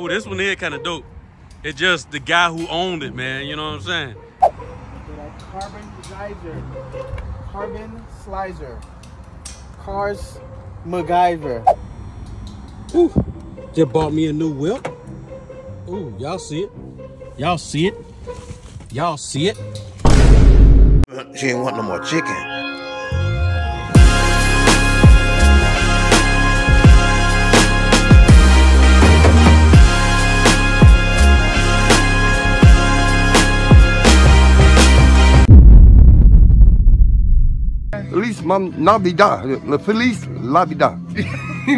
Oh, this one here kind of dope. It's just the guy who owned it, man. You know what I'm saying? Carbon geyser. Carbon slicer. Cars MacGyver. Ooh, just bought me a new whip. Ooh, y'all see it? Y'all see it? Y'all see it? She ain't want no more chicken. Feliz mam Navidad. Feliz Navidad.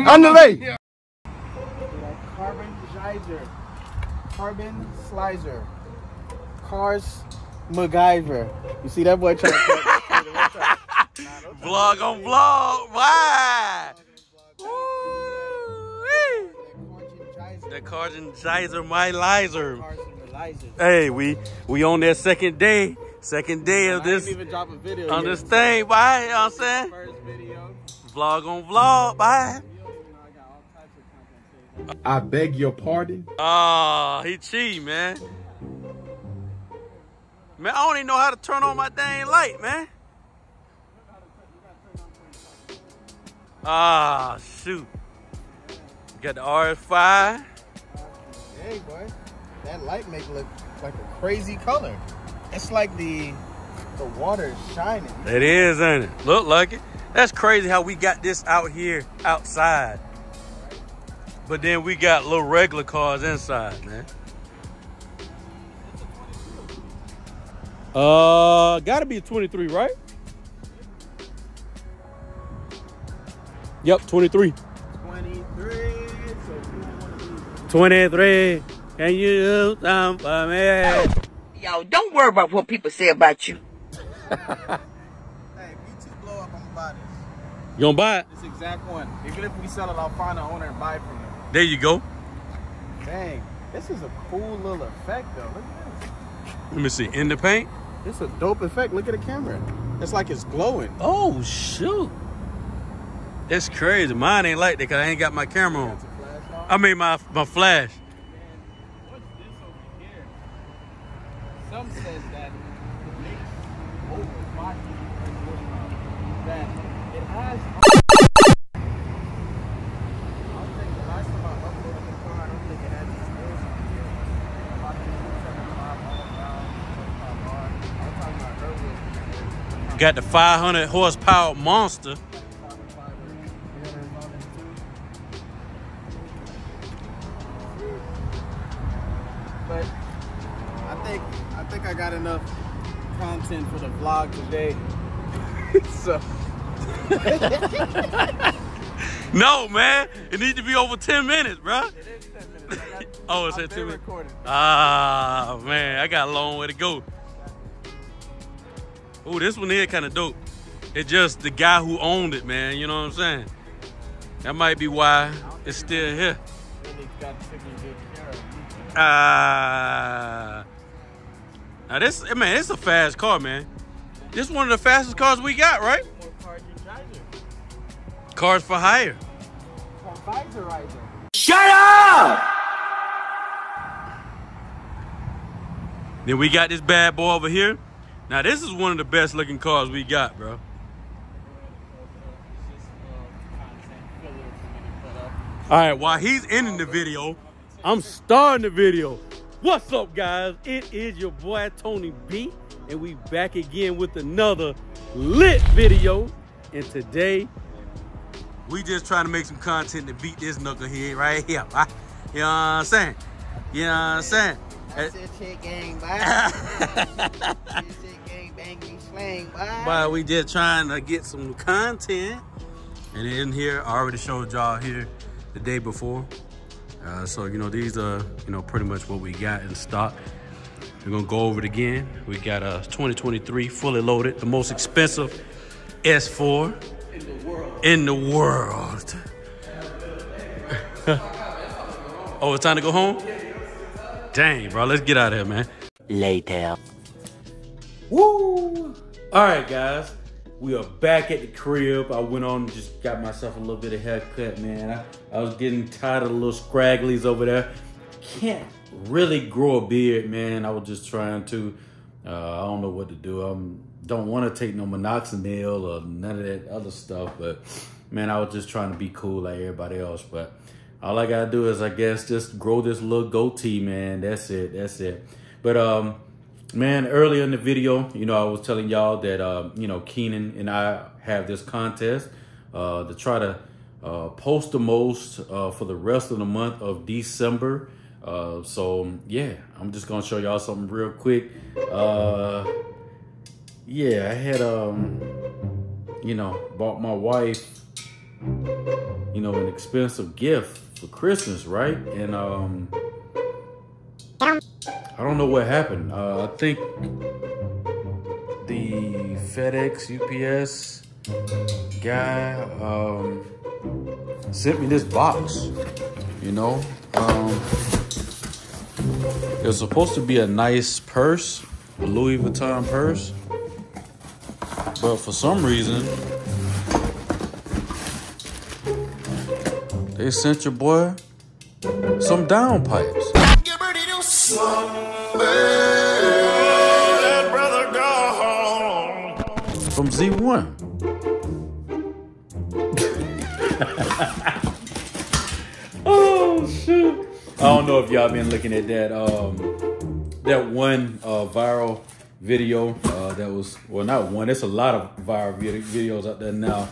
Andale. Carbon geyser. Carbon slicer. Cars MacGyver. You see that boy trying to Vlog on vlog. Why? The Carson Jizer, my lizer. Hey, we we on that second day, second day of this even drop a video on yet. this thing. Why? You know what I'm saying? First video. Vlog on vlog. Bye. I beg your pardon. Oh, he cheating, man. Man, I don't even know how to turn on my dang light, man. Ah, shoot. Got the RS5. Hey, boy. That light make look like a crazy color. It's like the the water is shining. It is, ain't it? Look like it. That's crazy how we got this out here outside. But then we got little regular cars inside, man. Uh, gotta be a 23, right? Yep, 23. 23. So if you want to be 23. Can you do something for me? Yo, don't worry about what people say about you. Hey, B2 blow up, I'm gonna buy this. You gonna buy it? This exact one. Even if we sell it, I'll find an owner and buy it from him. There you go. Dang, this is a cool little effect though. Look at this. Let me see. In the paint? It's a dope effect. Look at the camera. It's like it's glowing. Oh, shoot. That's crazy. Mine ain't like that because I ain't got my camera on. I mean, my, my flash. What's this over here? Some says that it makes over 500 horsepower. That it has. I don't think the last think I think I got enough content for the vlog today. so No, man. It needs to be over 10 minutes, bro. it is 10 minutes. Got, Oh, it's at been 10 minutes. Ah, man. I got a long way to go. Oh, this one here kind of dope. It's just the guy who owned it, man. You know what I'm saying? That might be why it's still here. Really got now this, eh, man, it's a fast car, man. This one of the fastest cars we got, right? Cars. Cars for hire. Shut up! Then we got this bad boy over here. Now this is one of the best looking cars we got, bro. All right, while he's ending the video, I'm starting the video. What's up, guys? It is your boy Tony B, and we back again with another lit video. And today, we just trying to make some content to beat this knucklehead right here. right? You know what I'm saying? You know what I'm saying? That's it, chick gang, bye. That's it, gang, bang, me, slang, bye. but we just trying to get some content. And in here, I already showed y'all here the day before. Uh, so, you know, these are, you know, pretty much what we got in stock. We're gonna go over it again. We got a 2023 fully loaded, the most expensive S4 in the world. oh, it's time to go home? Dang, bro, let's get out of here, man. Later. Woo! All right, guys, we are back at the crib. I went on and just got myself a little bit of haircut, man. I, I was getting tired of the little scragglies over there. can't really grow a beard, man. I was just trying to. Uh, I don't know what to do. I don't want to take no minoxidil or none of that other stuff. But man, I was just trying to be cool like everybody else. But all I gotta do is, I guess, just grow this little goatee, man. That's it. That's it. But um, man, earlier in the video, you know, I was telling y'all that uh, you know, Keenan and I have this contest uh, to try to uh, post the most uh, for the rest of the month of December. Uh, so yeah, I'm just gonna show y'all something real quick. Uh, yeah, I had um, you know, bought my wife, you know, an expensive gift for Christmas, right? And um, I don't know what happened. Uh, I think the FedEx, UPS guy um, sent me this box. You know, um, it was supposed to be a nice purse, a Louis Vuitton purse. But for some reason, they sent your boy some downpipes. From Z1. oh shoot. I don't know if y'all been looking at that um that one uh viral video uh that was well not one it's a lot of viral vid- videos out there now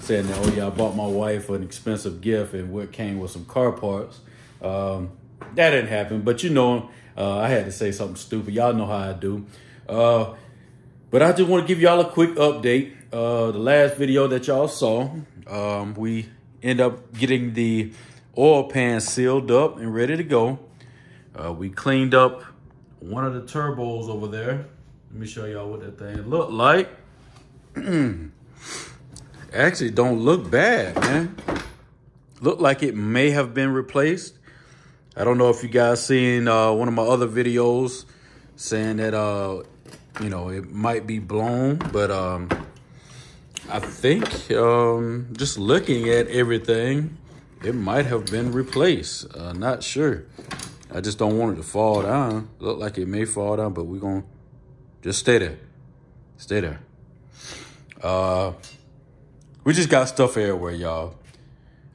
saying that oh yeah I bought my wife an expensive gift and what came with some car parts um that didn't happen but you know uh, I had to say something stupid y'all know how I do uh but I just want to give y'all a quick update uh the last video that y'all saw um we end up getting the oil pan sealed up and ready to go. Uh, we cleaned up one of the turbos over there. Let me show y'all what that thing looked like. Actually, don't look bad, man. Look like it may have been replaced. I don't know if you guys seen uh, one of my other videos saying that, uh, you know, it might be blown, but um, I think um, just looking at everything, it might have been replaced. Uh, not sure. I just don't want it to fall down. Look like it may fall down, but we're going to just stay there. Stay there. Uh, we just got stuff everywhere, y'all.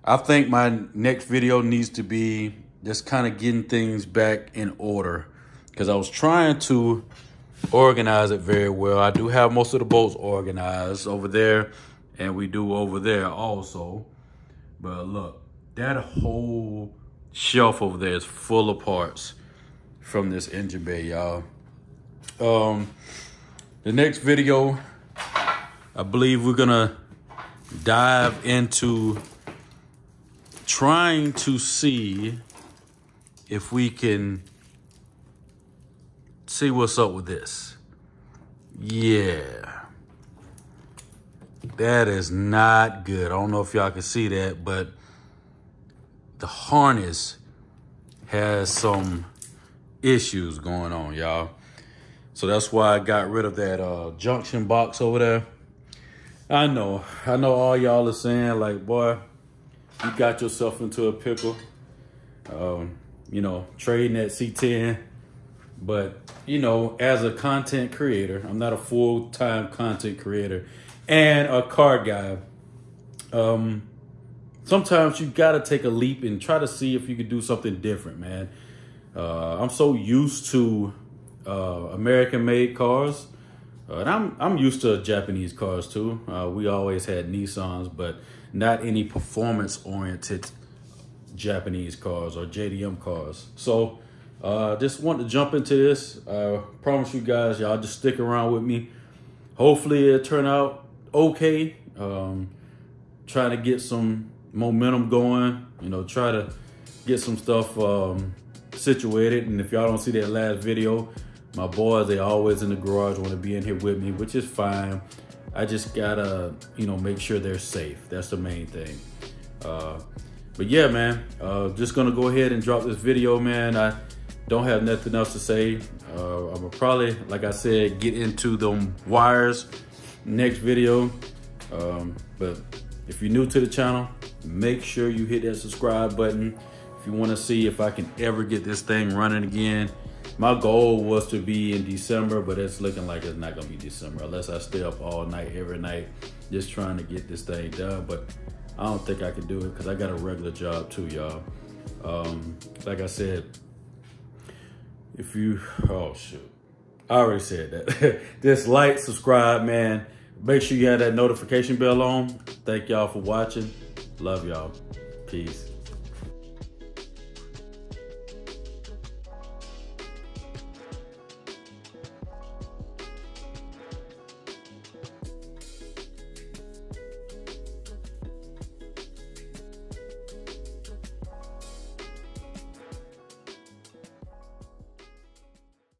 I think my next video needs to be just kind of getting things back in order because I was trying to organize it very well. I do have most of the boats organized over there and we do over there also. But look, that whole shelf over there is full of parts from this engine bay, y'all. Um, the next video, I believe we're gonna dive into trying to see if we can see what's up with this. Yeah. That is not good. I don't know if y'all can see that, but the harness has some issues going on, y'all. So that's why I got rid of that uh, junction box over there. I know, I know all y'all are saying like, boy, you got yourself into a pickle. Um, you know, trading that C10. But, you know, as a content creator, I'm not a full-time content creator and a car guy. Um, sometimes you got to take a leap and try to see if you could do something different, man. Uh, I'm so used to uh, American-made cars. Uh, and I'm I'm used to Japanese cars too. Uh, we always had Nissans, but not any performance-oriented Japanese cars or JDM cars. So uh, just want to jump into this. I promise you guys, y'all just stick around with me. Hopefully it turn out okay. Um, try to get some momentum going. You know, try to get some stuff um, situated. And if y'all don't see that last video, my boys, they always in the garage, want to be in here with me, which is fine. I just gotta, you know, make sure they're safe. That's the main thing. Uh, but yeah, man, uh, just gonna go ahead and drop this video, man. I don't have nothing else to say. Uh, I'm gonna probably, like I said, get into them wires next video. Um, but if you're new to the channel, make sure you hit that subscribe button. If you want to see if I can ever get this thing running again, my goal was to be in December, but it's looking like it's not gonna be December unless I stay up all night, every night, just trying to get this thing done. But I don't think I can do it because I got a regular job too, y'all. Um, like I said, if you, oh shoot, I already said that. Just like, subscribe, man. Make sure you have that notification bell on. Thank y'all for watching. Love y'all. Peace.